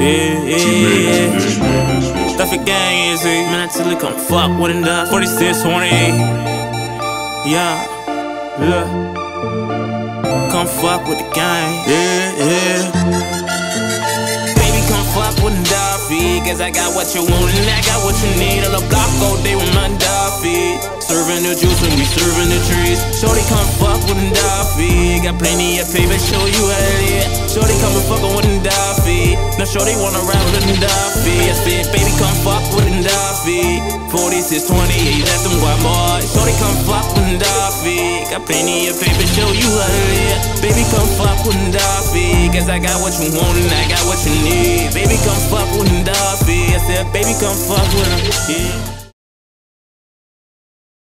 Yeah, yeah, yeah. Duffy gang is it? Man, I tell it come fuck with it. 46, 28. Yeah, yeah. Come fuck with the gang. Yeah, yeah. Baby, come fuck with the Duffy. Cause I got what you want and I got what you need. On the block all day with my Duffy. Serving the juice and we serving the trees. Shorty, come fuck with the Duffy. Got plenty of paper, show you how to live. Shorty, Now, they wanna ride with the Duffy. I said, baby, come fuck with the Duffy. 46, 28, that's them Guamar. Shorty, come fuck with the Duffy. Got plenty of paper, show you how to live. Baby, come fuck with the Duffy. Cause I got what you want and I got what you need. Baby, come fuck with the Duffy. I said, baby, come fuck with him. Yeah.